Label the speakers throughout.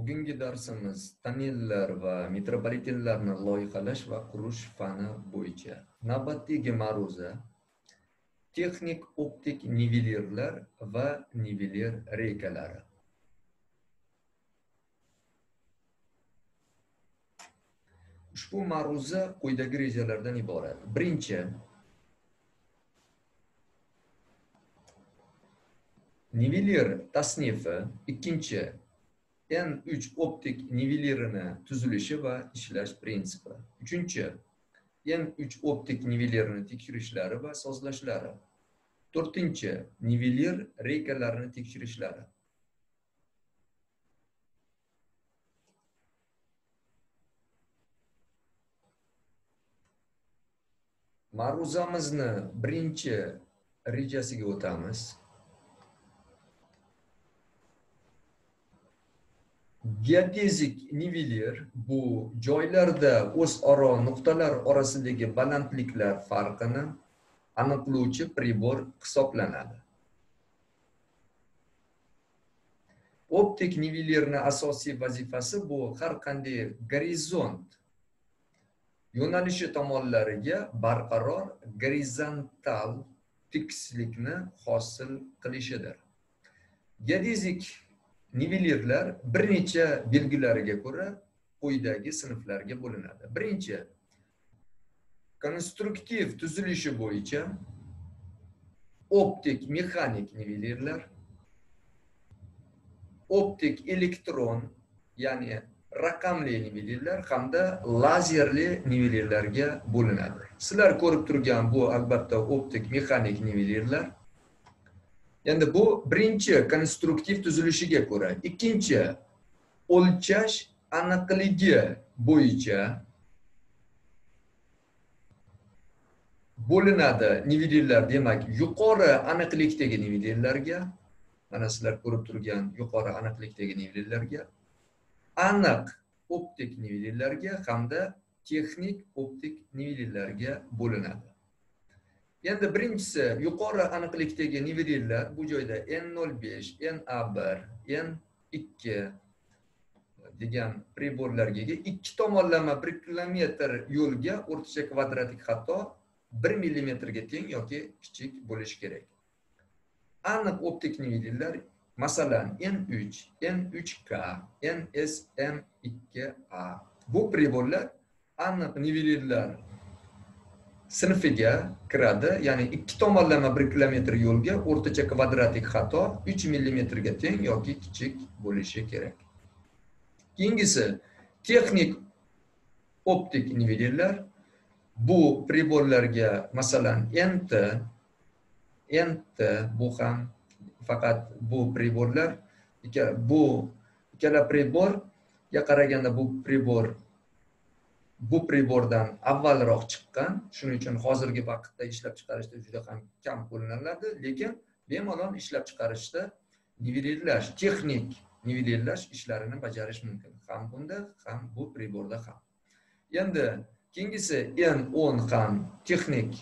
Speaker 1: bugungi darsimiz tonnellar va metropolitenlarni loyihalash va qurish fani bo'yicha. Navbatdagi ma'ruza texnik optik nivelirlar va nivelir reykalari ushbu ma'ruza quyidagi rejalardan iborat. Birinchi nivelir tasnifi. Ikkinchi n3 optik nivellerini tuzilishi va ishlash prinsipi. Uchinchi n3 optik nivellerini tekshirishlari va sozlashlari to'rtinchi nivellir reykalarini tekshirishlari ma'ruzamizni birinchi rejasiga o'tamiz. Geodezik niveler bu joylarda o'zaro nuqtalar orasidagi balandliklar farqini aniqlovchi pribor hisoblanadi. Optik nivellerni asosiy vazifasi bu har qanday gorizont yo'nalishi tomonlariga barqaror gorizontal tekislikni hosil qilishidir. Geodezik nivellirlar bir necha belgilariga ko'ra quyidagi sinflarga bo'linadi. Birinchi konstruktiv tuzilishi bo'yicha optik mexanik nivellirlar optik elektron ya'ni raqamli nivellirlar hamda lazerli nivellirlarga bo'linadi. Sizlar ko'rib turgan bu albatta optik mexanik nivellirlar endi bu birinchi konstruktiv tuzilishiga ko'ra. Ikkinchi o'lchash aniqligi bo'yicha bo'linadi nivelirlar demak yuqori aniqlikdagi nivelirlarga mana sizlar ko'rib turgan yuqori aniqlikdagi nivelirlarga aniq optik nivelirlarga hamda texnik optik nivelirlarga bo'linadi. Endi birinchisi yuqori aniqlikdagi nivelirlar bu joyda n05 na1 n2 degan priborlarga ega ikki tomonlama bir kilometr yo'lga o'rtacha kvadratik xato bir millimetrga teng yoki kichik bo'lishi kerak. Aniq optik nivelirlar masalan n3 n3k nsm2a bu priborlar aniq nivelirlar sinfiga kiradi ya'ni ikki tomonlama bir kilometr yo'lga o'rtacha kvadratik xato uch millimetrga teng yoki kichik bo'lishi kerak. Keyingisi texnik optik nivellirlar bu priborlarga masalan nt nt bu ham faqat bu priborlar bu ikkala priborga qaraganda bu pribor bu pribordan avvalroq chiqqan shuning uchun hozirgi vaqtda ishlab chiqarishda juda ham kam qo'llaniladi lekin bemalol ishlab chiqarishda nivellash texnik nivellash ishlarini bajarish mumkin. Ham bunda ham bu priborda ham. Endi keyingisi n o'n ham texnik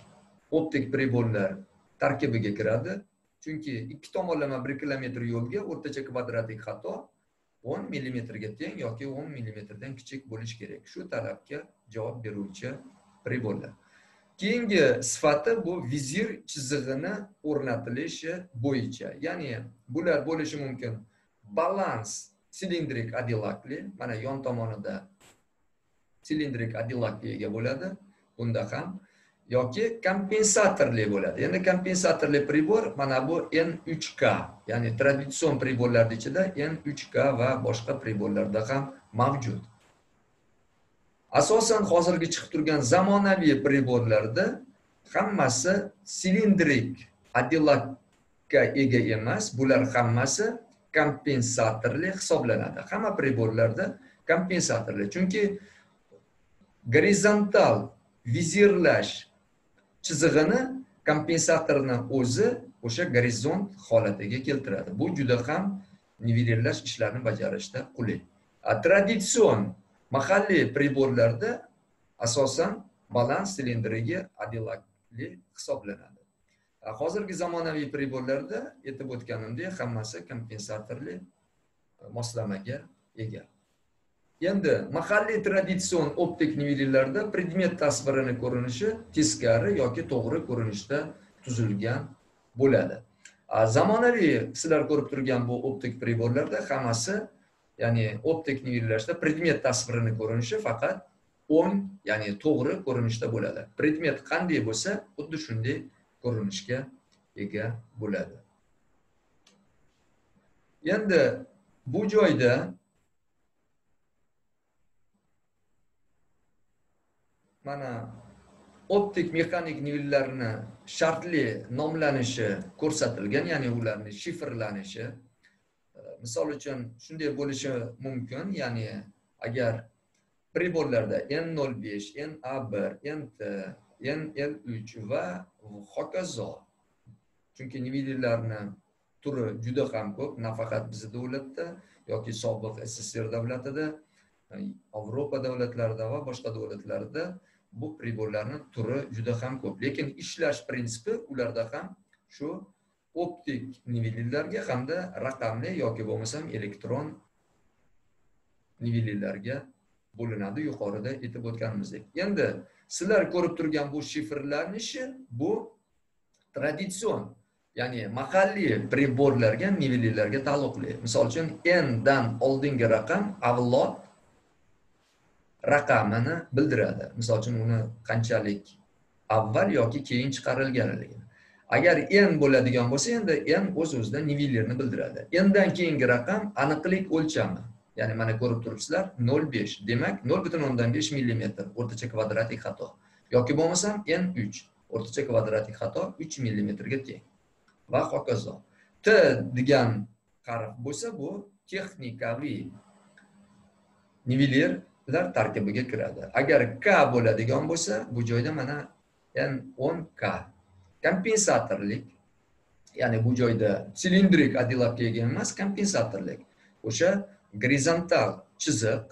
Speaker 1: optik priborlar tarkibiga kiradi. Chunki ikki tomonlama bir kilometr yo'lga o'rtacha kvadratik xato o'n millimetrga teng yoki o'n millimetrdan kichik bo'lishi kerak. Shu talabga javob beruvchi priborlar keyingi sifati bu vizir chizig'ini o'rnatilishi bo'yicha. Ya'ni bular bo'lishi mumkin. Balans silindrik adilakli mana yon tomonida silindrik adilakga ega bo'ladi. Bunda ham yoki kompensatorli bo'ladi. Endi kompensatorli pribor mana bu n3k ya'ni traditsion priborlarni ichida n3k va boshqa priborlarda ham mavjud. Asosan hozirgi chiqib turgan zamonaviy priborlarda hammasi silindrik adilakka ega emas bular hammasi kompensatorli hisoblanadi. Hamma priborlarda kompensatorli. Chunki gorizontal vizirlash chizig'ini kompensatorni o'zi o'sha gorizont holatiga keltiradi. Bu juda ham nivellirlash ishlarini bajarishda qulay. Traditsion mahalliy priborlarda asosan balans silindriga adilakli hisoblanadi. Hozirgi zamonaviy priborlarda aytib o'tganimdek hammasi kompensatorli moslamaga ega. Endi mahalliy traditsion optik nivellarda predmet tasvirini ko'rinishi teskari yoki to'g'ri ko'rinishda tuzilgan bo'ladi. Zamonaviy sizlar ko'rib turgan bu optik priborlarda hammasi ya'ni optik nivellashda predmet tasvirini ko'rinishi faqat o'ng ya'ni to'g'ri ko'rinishda bo'ladi. Predmet qanday bo'lsa xuddi shunday ko'rinishga ega bo'ladi. Endi bu joyda mana optik mexanik nivellarni shartli nomlanishi ko'rsatilgan ya'ni ularni shifrlanishi e, misol uchun shunday bo'lishi mumkin ya'ni agar priborlarda n nol besh n a bir nt n l uch va hokazo chunki nivellarni turi juda ham ko'p nafaqat bizni davlatda yoki sobiq sssr davlatida e, yevropa davlatlarida va boshqa davlatlarda bu priborlarni turi juda ham ko'p. Lekin ishlash prinsipi ularda ham shu optik nivellarga hamda raqamli yoki bo'lmasam elektron nivellarga bo'linadi yuqorida aytib o'tganimizdek. Endi sizlar ko'rib turgan bu shifrlanishi bu traditsion ya'ni mahalliy priborlarga nivellarga taalluqli. Misol uchun n dan oldingi raqam avlod raqamini bildiradi. Misol uchun uni qanchalik avval yoki keyin chiqarilganligini. Agar n bo'ladigan bo'lsa endi n o'z o'zidan nivellerni bildiradi. Ndan keyingi raqam aniqlik o'lchami? Ya'ni mana ko'rib turibsizlar nol besh. Demak nol butun o'ndan besh millimetr o'rtacha kvadratik xato. Yoki bo'lmasam n uch. O'rtacha kvadratik xato uch millimetrga teng. Va hokazo. T degan harf bo'lsa bu texnikaviy ular tarkibiga kiradi. Agar k bo'ladigan bo'lsa bu joyda mana n o'n k. Kompensatorlik ya'ni bu joyda silindrik adilabga kelgan emas kompensatorlik. O'sha gorizontal chiziq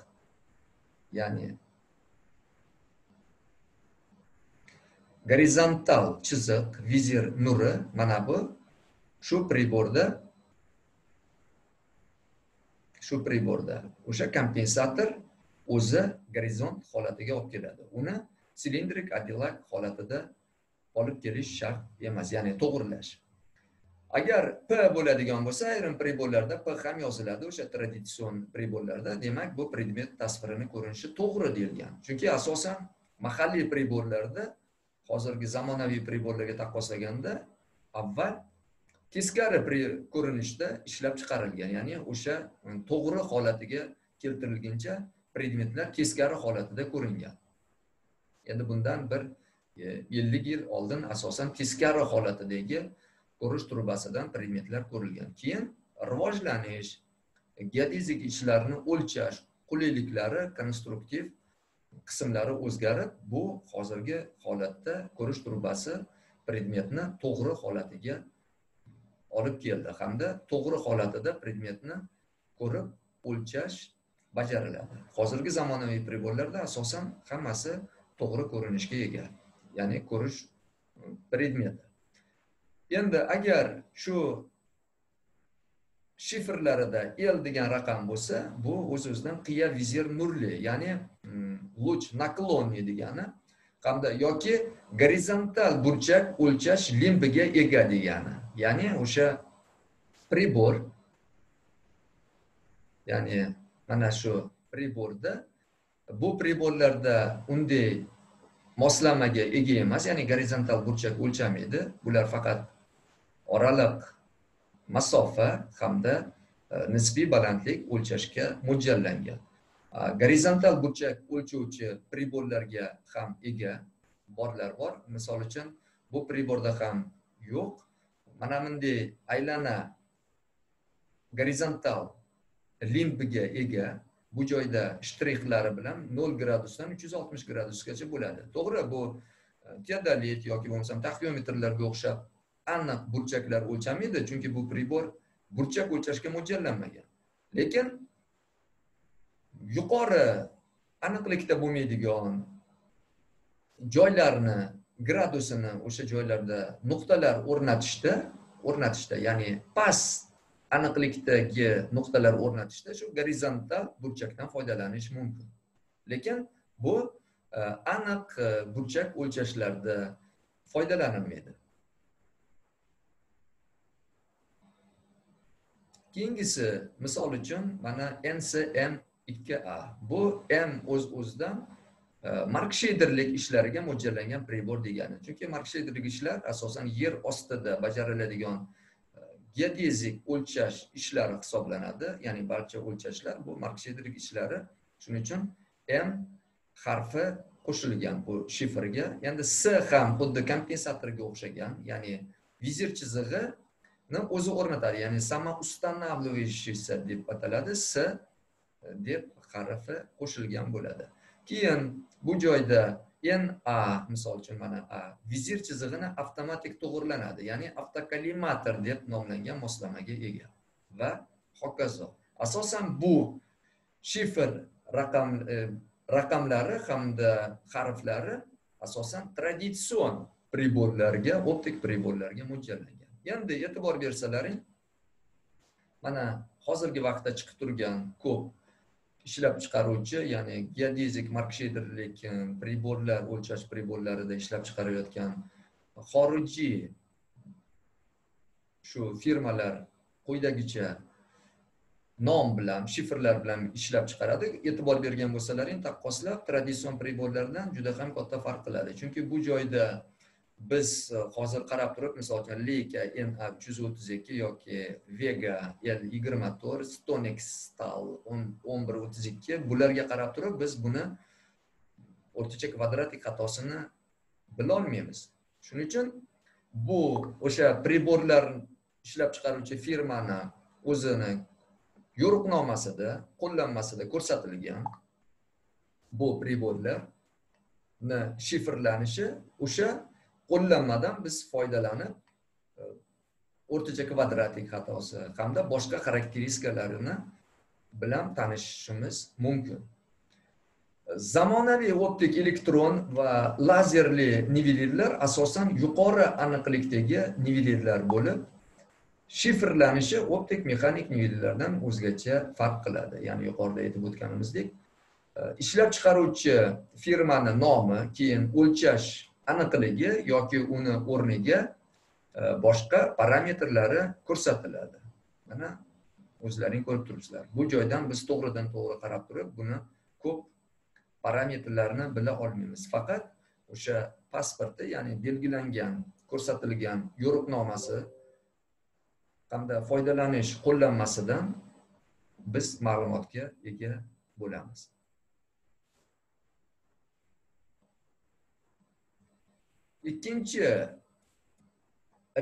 Speaker 1: ya'ni gorizontal chiziq vizir nuri mana bu shu priborda shu priborda. O'sha kompensator o'zi gorizont holatiga olib keladi. Uni silindrik adilak holatida olib kelish shart emas ya'ni to'g'irlash agar p bo'ladigan bo'lsa ayrim priborlarda p ham yoziladi. O'sha traditsion priborlarda demak bu predmet tasvirini ko'rinishi to'g'ri deyilgan. Chunki asosan mahalliy priborlarda hozirgi zamonaviy priborlarga taqqoslaganda avval teskari ko'rinishda ishlab chiqarilgan ya'ni o'sha to'g'ri holatiga keltirilguncha predmetlar teskari holatida ko'ringan. Endi bundan bir e, ellik yil oldin asosan teskari holatidagi ko'rish trubasidan predmetlar ko'rilgan. Keyin rivojlanish geodezik ishlarni o'lchash qulayliklari konstruktiv qismlari o'zgarib bu hozirgi holatda ko'rish trubasi predmetni to'g'ri holatiga olib keldi hamda to'g'ri holatida predmetni ko'rib o'lchash bajariladi. Hozirgi zamonaviy priborlarda asosan hammasi to'g'ri ko'rinishga ega. Ya'ni ko'rish e, predmeti. Endi agar shu shifrlarida l degan raqam bo'lsa bu o'z o'zidan qiya vizir nurli ya'ni mm, luch наклонный degani hamda yoki gorizontal burchak o'lchash limbiga ega degani. Ya'ni o'sha pribor ya'ni mana shu priborda bu priborlarda unday moslamaga ega emas ya'ni gorizontal burchak o'lchamaydi bular faqat oraliq masofa hamda e, nisbiy balandlik o'lchashga mo'ljallangan. Gorizontal burchak o'lchovchi priborlarga ham ega borlar bor. Misol uchun bu priborda ham yo'q. Mana bunday aylana gorizontal limbiga ega bu joyda shtrixlari bilan nol gradusdan uch yuz oltmish gradusgacha bo'ladi. To'g'ri bu e, teodolit yoki bo'lmasam taxiometrlarga o'xshab aniq burchaklar o'lchamaydi chunki bu pribor burchak o'lchashga mo'ljallanmagan. Lekin yuqori aniqlikda bo'lmaydigan joylarni gradusini o'sha joylarda nuqtalar o'rnatishda o'rnatishda ya'ni past aniqlikdagi nuqtalar o'rnatishda shu gorizontal burchakdan foydalanish mumkin. Lekin bu e, aniq e, burchak o'lchashlarda foydalanilmaydi. Keyingisi misol uchun mana ncm 2a bu m o'z o'zidan e, markshederlik ishlariga mo'ljallangan pribor degani. Chunki markshederlik ishlar asosan yer ostida bajariladigan geodezik o'lchash ishlari hisoblanadi. Ya'ni barcha o'lchashlar bu marksheyderlik ishlari. Shuning uchun m harfi qo'shilgan bu shifrga. Endi s ham xuddi kompensatorga o'xshagan. Ya'ni vizir chizig'ini o'zi o'rnatadi. Ya'ni самоустанавливающийся deb ataladi. S e, deb harfi qo'shilgan bo'ladi. Keyin bu joyda na misol uchun mana a vizir chizig'ini avtomatik to'g'irlanadi ya'ni avtokollimator deb nomlangan moslamaga ega va hokazo. Asosan bu shifr raqam e, raqamlari hamda harflari asosan traditsion priborlarga optik priborlarga mo'ljallangan. Endi e'tibor bersalaring mana hozirgi vaqtda chiqib turgan ko'p ishlab chiqaruvchi ya'ni geodezik markshederlik e, priborlar o'lchash priborlarida ishlab chiqarayotgan xorijiy shu firmalar quyidagicha nom bilan shifrlar bilan ishlab chiqaradi. E'tibor bergan bo'lsalaring taqqoslab traditsion priborlardan juda ham katta farq qiladi. Chunki bu joyda biz e, hozir qarab turib misol uchun lika nh yuz o'ttiz ikki yoki vega l yigirma to'rt stonex stal o'n bir o'ttiz ikki bularga qarab turib biz buni o'rtacha kvadratik xatosini bilolmaymiz. Shuning uchun bu o'sha priborlar ishlab chiqaruvchi firmani o'zini yo'riqnomasida qo'llanmasida ko'rsatilgan bu priborlarni shifrlanishi o'sha qo'llanmadan biz foydalanib e, o'rtacha kvadratik xatosi hamda boshqa xarakteristikalarni bilan tanishishimiz mumkin. Zamonaviy optik elektron va lazerli nivelirlar asosan yuqori aniqlikdagi nivelirlar bo'lib shifrlanishi optik mexanik nivellardan o'zgacha farq qiladi. Ya'ni yuqorida aytib o'tganimizdek e, ishlab chiqaruvchi firmani nomi keyin o'lchash aniqligi yoki uni o'rniga e, boshqa parametrlari ko'rsatiladi. Mana o'zlaring ko'rib turibsizlar. Bu joydan biz to'g'ridan to'g'ri qarab turib buni ko'p parametrlarni bila olmaymiz. Faqat o'sha pasporti ya'ni belgilangan ko'rsatilgan yo'riqnomasi hamda foydalanish qo'llanmasidan biz ma'lumotga ega bo'lamiz. Ikkinchi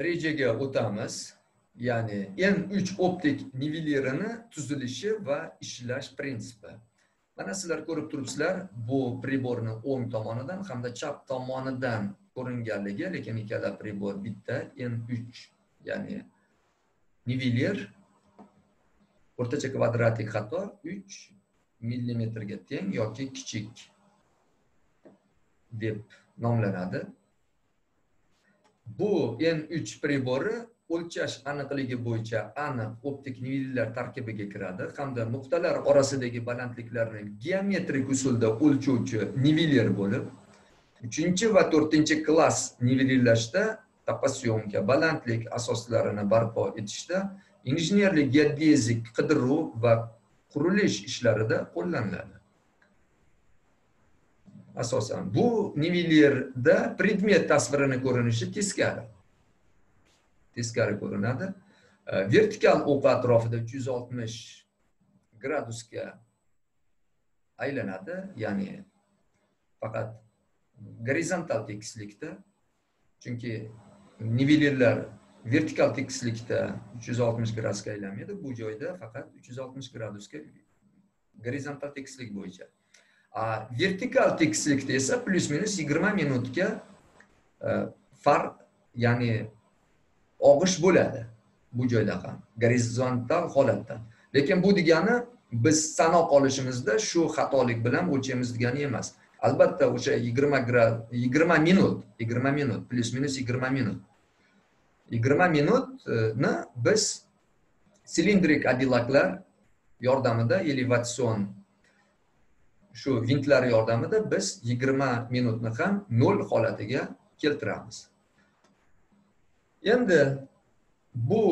Speaker 1: rejaga o'tamiz. Ya'ni n uch optik nivellerini tuzilishi va ishlash prinsipi. Mana sizlar ko'rib turibsizlar bu priborni o'ng tomonidan hamda chap tomonidan ko'ringanligi lekin ikkala pribor bitta n uch ya'ni nivellir o'rtacha kvadratik xato uch millimetrga teng yoki kichik deb nomlanadi. Bu n uch pribori o'lchash aniqligi bo'yicha aniq optik nivellar tarkibiga kiradi. Hamda nuqtalar orasidagi balandliklarni geometrik usulda o'lchovchi niveller bo'lib uchinchi va to'rtinchi klass nivellashda toposyomka balandlik asoslarini barpo etishda injenerlik geodezik qidiruv va qurilish ishlarida qo'llaniladi. Asosan. Bu nivellerda predmet tasvirini ko'rinishi teskari. Teskari ko'rinadi. Vertikal o'q atrofida uch yuz oltmish gradusga aylanadi ya'ni faqat gorizontal tekislikda chunki nivellerlar vertikal tekislikda uch yuz oltmish gradusga aylanmaydi. Bu joyda faqat uch yuz oltmish gradusga gorizontal tekislik bo'yicha. Vertikal tekislikda esa plyus minus yigirma minutga e, farq ya'ni og'ish bo'ladi bu joyda ham gorizontal holatda. Lekin bu degani biz sanoq olishimizda shu xatolik bilan o'lchaymiz degani emas. Albatta o'sha yigirma grad yigirma minut yigirma minut plyus minus yigirma minut. Yigirma minutni biz silindrik adilaklar yordamida elevatsion shu vintlar yordamida biz yigirma minutni ham nol holatiga keltiramiz. Endi bu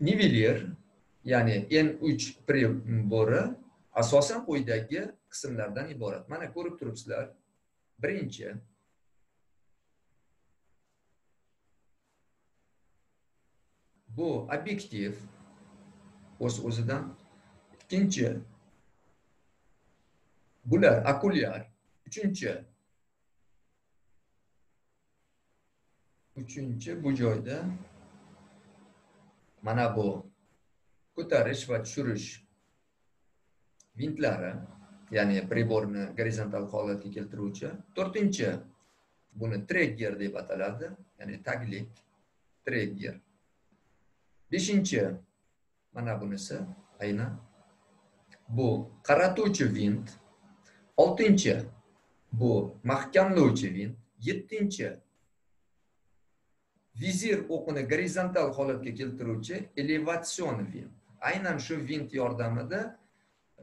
Speaker 1: nivelir ya'ni n uch pribori asosan quyidagi qismlardan iborat. Mana ko'rib turibsizlar. Birinchi bu obyektiv o'z o'zidan ikkinchi bular okulyar uchinchi uchinchi bu joyda mana bu ko'tarish va tushirish vintlari ya'ni e priborni gorizontal holatga keltiruvchi e to'rtinchi buni trigger deb ataladi ya'ni e taglik trigger beshinchi mana bunisi aynan bu qaratuvchi vint. Oltinchi. Bu mahkamlovchi vint yettinchi. Vizir o'qini gorizontal holatga keltiruvchi elevatsion vint aynan shu vint yordamida e,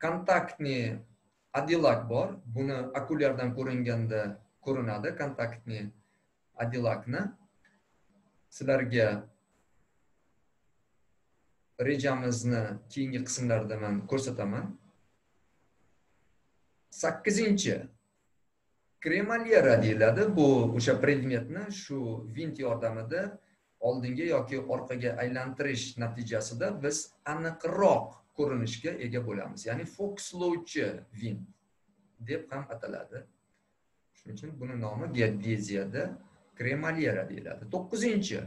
Speaker 1: kontaktniy adilak bor. Buni okulyardan ko'ringanda ko'rinadi. Kontaktniy adilakni sizlarga rejamizni keyingi qismlarda man ko'rsataman. Sakkizinchi. Kremalyera deyiladi bu o'sha predmetni shu vint yordamida oldinga yoki orqaga aylantirish natijasida biz aniqroq ko'rinishga ega bo'lamiz. Ya'ni fokuslovchi vint deb ham ataladi. Shuning uchun buni nomi geodeziyada kremalyera deyiladi to'qqizinchi.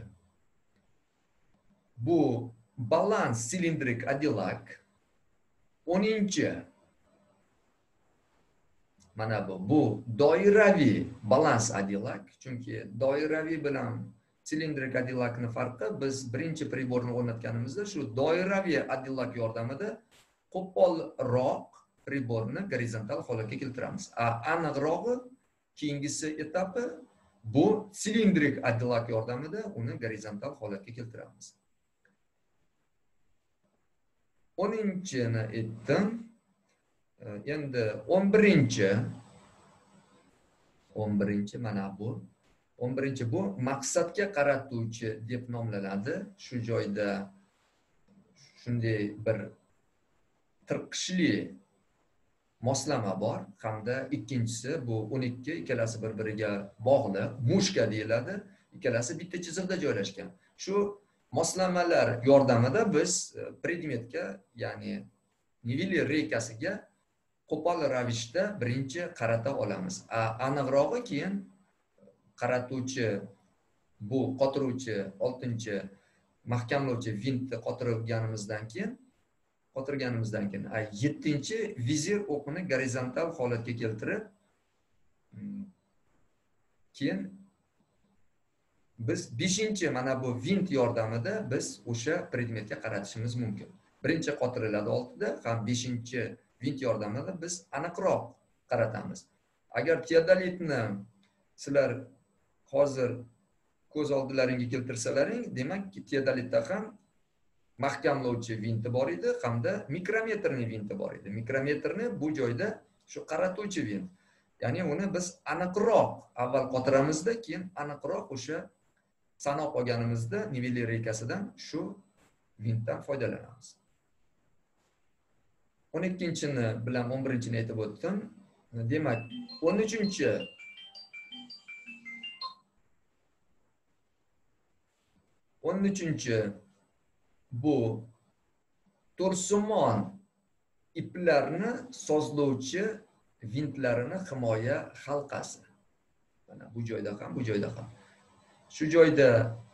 Speaker 1: Bu balans silindrik adilak o'ninchi. Mana bu bu doiraviy balans adilak chunki doiraviy bilan silindrik adilakni farqi biz birinchi priborni o'rnatganimizda shu doiraviy adilak yordamida qo'polroq priborni gorizontal holatga keltiramiz. A aniqrog'i keyingisi etapi bu silindrik adilak yordamida uni gorizontal holatga keltiramiz. O'ninchini aytdim. Endi o'n birinchi o'n birinchi mana bu. o'n birinchi bu maqsadga qaratuvchi deb nomlanadi. Shu joyda shunday bir tirqishli moslama bor hamda ikkinchisi bu o'n ikki ikkalasi bir biriga bog'liq mushka deyiladi. Ikkalasi bitta chiziqda joylashgan. Shu moslamalar yordamida biz e, predmetga ya'ni nivelir reykasiga qo'pol ravishda birinchi qarata olamiz. Aniqrog'i keyin qaratuvchi bu qotiruvchi oltinchi mahkamlovchi vintni qotirganimizdan keyin qotirganimizdan keyin yettinchi vizir o'qini gorizontal holatga keltirib mm, keyin biz beshinchi mana bu vint yordamida biz o'sha predmetga qaratishimiz mumkin. Birinchi qotiriladi oltida ham beshinchi vint yordamida biz aniqroq qaratamiz. Agar teodolitni sizlar hozir ko'z oldilaringga keltirsalaring demak teodolitda ham mahkamlovchi vinti bor edi hamda mikrometrni vinti bor edi. Mikrometrni bu joyda shu qaratuvchi vint. Ya'ni uni biz aniqroq avval qotiramizda keyin aniqroq o'sha sanoq olganimizda nivelir reykasidan shu vintdan foydalanamiz. O'n ikkinchini bilan o'n birinchini aytib o'tdim. Demak o'n uchinchi o'n uchinchi bu to'rsimon iplarni sozlovchi vintlarini himoya halqasi. Mana bu joyda ham bu joyda ham. Shu joyda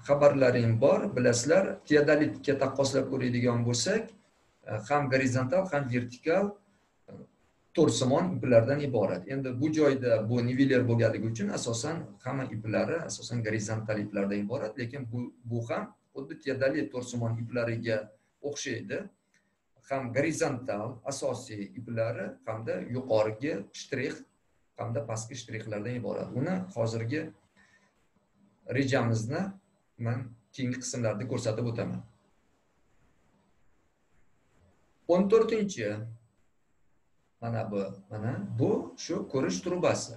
Speaker 1: xabarlaring bor bilasizlar teodolitga taqqoslab ko'radigan bo'lsak Э, ham gorizontal ham vertikal э, to'rsimon iplardan iborat. Endi bu joyda bu niveler bo'lganligi uchun asosan hamma iplari asosan gorizontal iplardan iborat lekin bu bu ham xuddi teodolit to'rsimon iplariga o'xshaydi. Ham gorizontal asosiy iplari hamda yuqorigi shtrix hamda pastki shtrixlardan iborat. Uni hozirgi rejamizni man keyingi qismlarda ko'rsatib o'taman. O'n to'rtinchi mana bu mana bu shu ko'rish trubasi.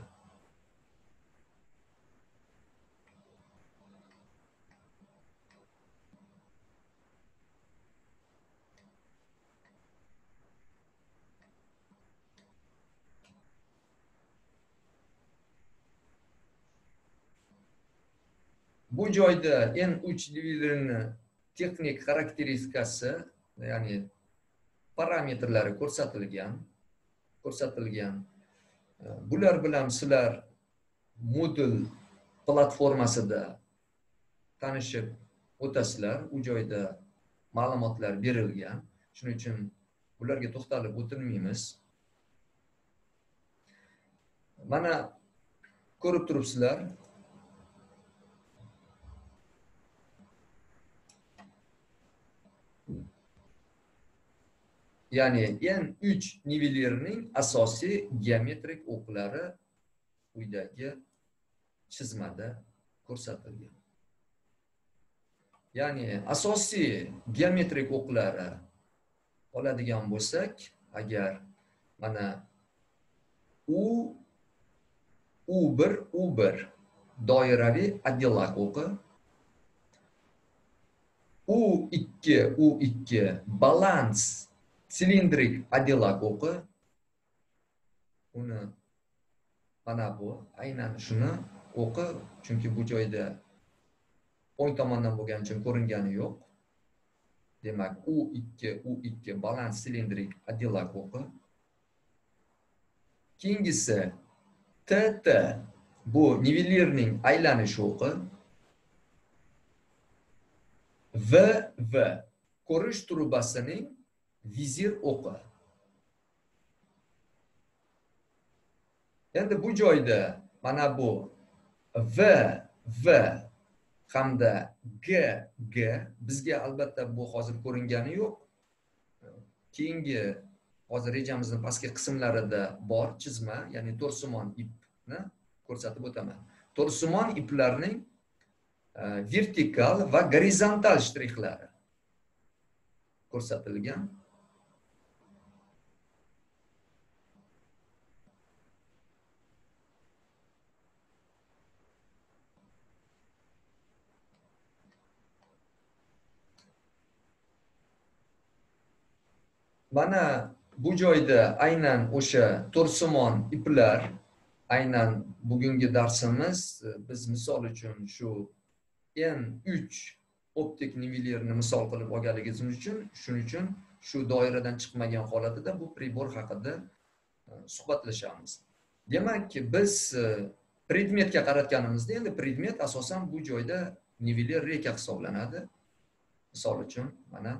Speaker 1: Bu joyda n uch divizorini texnik xarakteristikasi ya'ni parametrlari ko'rsatilgan ko'rsatilgan e, bular bilan sizlar modul platformasida tanishib o'tasizlar. U joyda ma'lumotlar berilgan. Shuning uchun bularga to'xtalib o'tilmaymiz mana ko'rib turibsizlar ya'ni n uch nivellerning asosiy geometrik o'qlari quyidagi chizmada ko'rsatilgan. Ya'ni asosiy geometrik o'qlari oladigan bo'lsak agar mana u u bir u bir doiraviy adillak o'qi u ikki u ikki balans silindrik addelak o'qi uni mana bu aynan shuni o'qi chunki bu joyda o'ng tomondan bo'lgani uchun ko'ringani yo'q. Demak u ikki u ikki balans silindrik addelak o'qi keyingisi tt bu nivelirning aylanish o'qi. V v ko'rish trubasining vizir o'qi. Endi bu joyda mana bu v v hamda g g bizga albatta bu hozir ko'ringani yo'q. Keyingi hozir rejamizni pastki qismlarida bor chizma ya'ni to'rsimon ipni ko'rsatib o'taman. To'rsimon iplarning e, vertikal va gorizontal shtrixlari ko'rsatilgan. Mana bu joyda aynan o'sha to'rsimon iplar aynan bugungi darsimiz biz misol uchun shu n uch optik nivelirni misol qilib olganligimiz uchun shuning uchun shu doiradan chiqmagan holatida bu pribor haqida e, suhbatlashamiz. Demak biz e, predmetga qaratganimizda endi predmet asosan bu joyda nivelir reka hisoblanadi. Misol uchun mana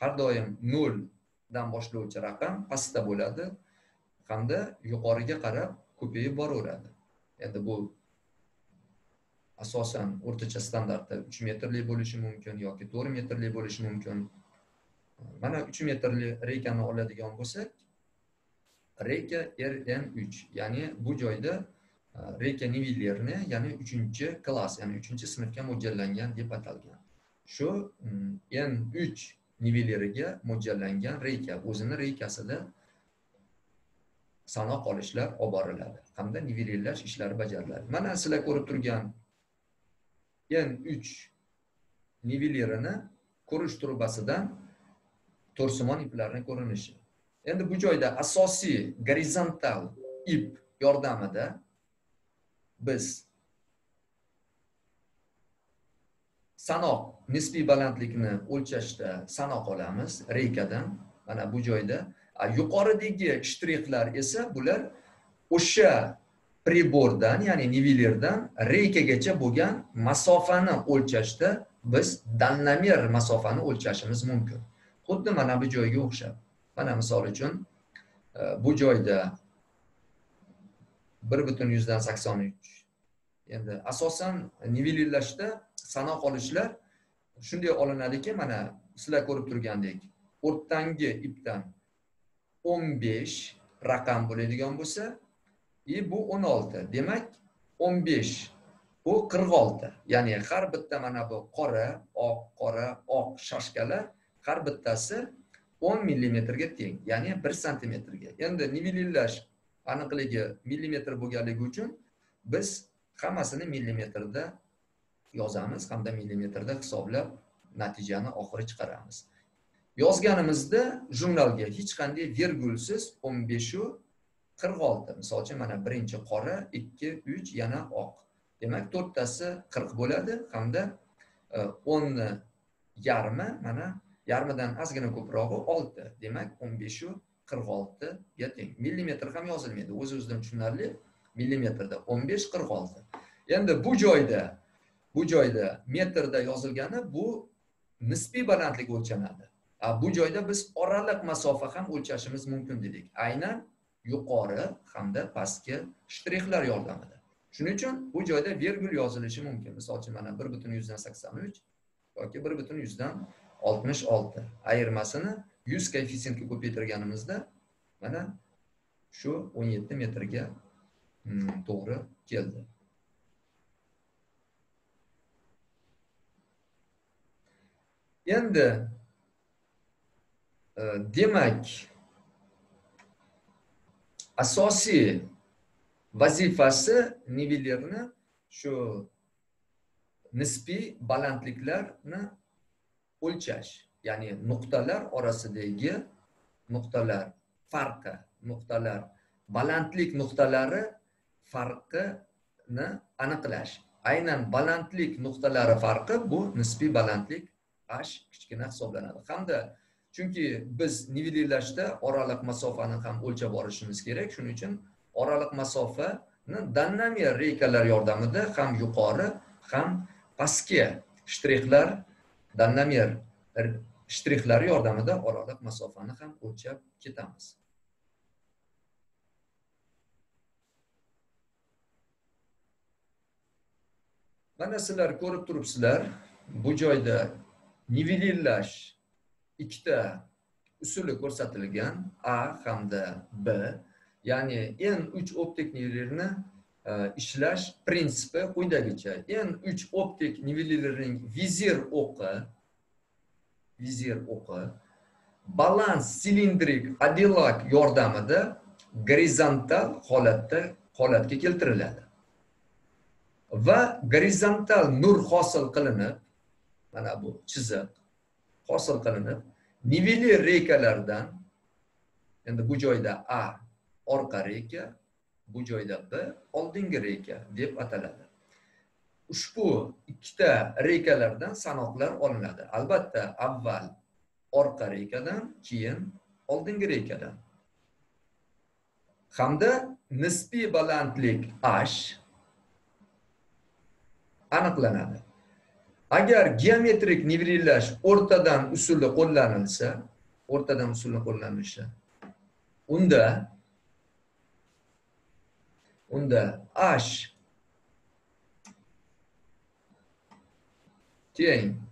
Speaker 1: har doim nol dan boshlovchi raqam pastda bo'ladi hamda yuqoriga qarab ko'payib boraveradi. Endi bu asosan o'rtacha standartda uch metrli bo'lishi mumkin yoki to'rt metrli bo'lishi mumkin. Mana uch metrli reykani oladigan bo'lsak reyka rn uch ya'ni bu joyda e, reyka nivellerni ya'ni uchinchi klass ya'ni uchinchi sinfga mo'ljallangan deb atalgan. Shu n uch nivelleriga mo'ljallangan reyka o'zini reykasida sanoq olishlar olib boriladi. Hamda nivellellash ishlari bajariladi. Mana sizlar ko'rib turgan n uch nivellerini ko'rish trubasidan to'rsimon iplarni ko'rinishi. Endi bu joyda asosiy gorizontal ip yordamida biz sanoq nisbiy balandlikni o'lchashda sanoq olamiz reykadan. Mana bu joyda. Yuqoridagi shtrixlar esa bular o'sha pribordan ya'ni nivellerdan reykagacha bo'lgan masofani o'lchashda biz dalnamer masofani o'lchashimiz mumkin. Xuddi mana bu joyga o'xshab. Mana misol uchun e, bu joyda bir butun yuzdan sakson uch. Endi asosan nivelirlashda sanoq olishlar shunday olinadiki mana sizlar ko'rib turgandek o'rtangi ipdan o'n besh raqam bo'ladigan bo'lsa и bu o'n olti. Demak o'n besh u qirq olti. Ya'ni har bitta mana bu qora oq qora oq shashkalar har bittasi o'n millimetrga teng ya'ni bir santimetrga. Endi nivelirlash aniqligi millimetr bo'lganligi uchun biz hammasini millimetrda yozamiz hamda millimetrda hisoblab natijani oxiri chiqaramiz. Yozganimizda jurnalga hech qanday vergulsiz o'n beshu qirq olti misol uchun mana birinchi qora ikki uch yana oq. Demak to'rttasi qirq bo'ladi hamda e, o'nni yarmi mana yarmidan ozgina ko'prog'i olti. Demak o'n beshu qirq oltiga teng. Millimetr ham yozilmaydi o'z o'zidan tushunarli. Millimetrda o'n besh qirq olti. Endi bu joyda bu joyda metrda yozilgani bu nisbiy balandlik o'lchanadi. Bu joyda biz oraliq masofa ham o'lchashimiz mumkin dedik. Aynan yuqori hamda pastki shtrixlar yordamida. Shuning uchun bu joyda vergul yozilishi mumkin. Misol uchun mana bir butun yuzdan sakson uch yoki bir butun yuzdan oltmish olti ayirmasini yuz koeffitsiyentga ko'paytirganimizda mana shu o'n yetti metrga mm, to'g'ri keldi. Endi e, demak asosiy vazifasi nivellerni shu nisbiy balandliklarni o'lchash ya'ni nuqtalar orasidagi nuqtalar farqi nuqtalar balandlik nuqtalari farqini aniqlash. Aynan balandlik nuqtalari farqi bu nisbiy balandlik h kichkina hisoblanadi. Hamda chunki biz nivellirlashda oraliq masofani ham o'lchab borishimiz kerak. Shuning uchun oraliq masofani dannamiya reykalar yordamida ham yuqori ham pastki shtrixlar dannomer shtrixlari yordamida oraliq masofani ham o'lchab ketamiz. Mana sizlar ko'rib turibsizlar bu joyda nivelirlash ikkita usuli ko'rsatilgan a hamda b. Ya'ni n uch optik nivelirni e, ishlash prinsipi quyidagicha. N uch optik nivelirning vizir o'qi vizir o'qi balans silindrik adilak yordamida gorizontal holatda holatga keltiriladi. Va gorizontal nur hosil qilinib mana bu chiziq hosil qilinib niveli reykalardan endi bu joyda a orqa reyka bu joyda b oldingi reyka deb ataladi. Ushbu ikkita reykalardan sanoqlar olinadi. Albatta avval orqa reykadan keyin oldingi reykadan. Hamda nisbiy balandlik h aniqlanadi. Agar geometrik nivellillash o'rtadan usuli qo'llanilsa o'rtadan usulni qo'llanilishi unda unda h teng